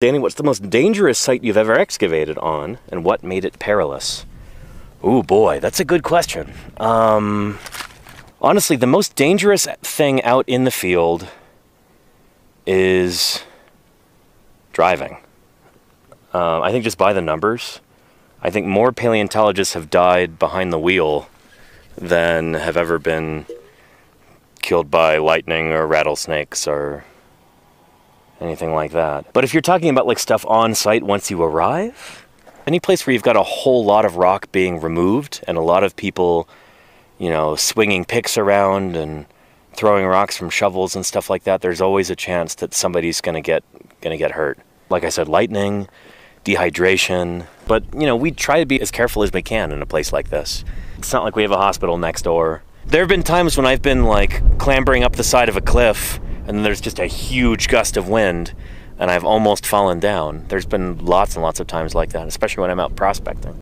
Danny, what's the most dangerous site you've ever excavated on, and what made it perilous? Ooh, boy, that's a good question. Um, honestly, the most dangerous thing out in the field is driving. Uh, I think just by the numbers, I think more paleontologists have died behind the wheel than have ever been killed by lightning or rattlesnakes or anything like that. But if you're talking about like stuff on site once you arrive, any place where you've got a whole lot of rock being removed and a lot of people, you know, swinging picks around and throwing rocks from shovels and stuff like that, there's always a chance that somebody's going to get going to get hurt. Like I said, lightning, dehydration, but you know, we try to be as careful as we can in a place like this. It's not like we have a hospital next door. There have been times when I've been like clambering up the side of a cliff and then there's just a huge gust of wind and I've almost fallen down. There's been lots and lots of times like that, especially when I'm out prospecting.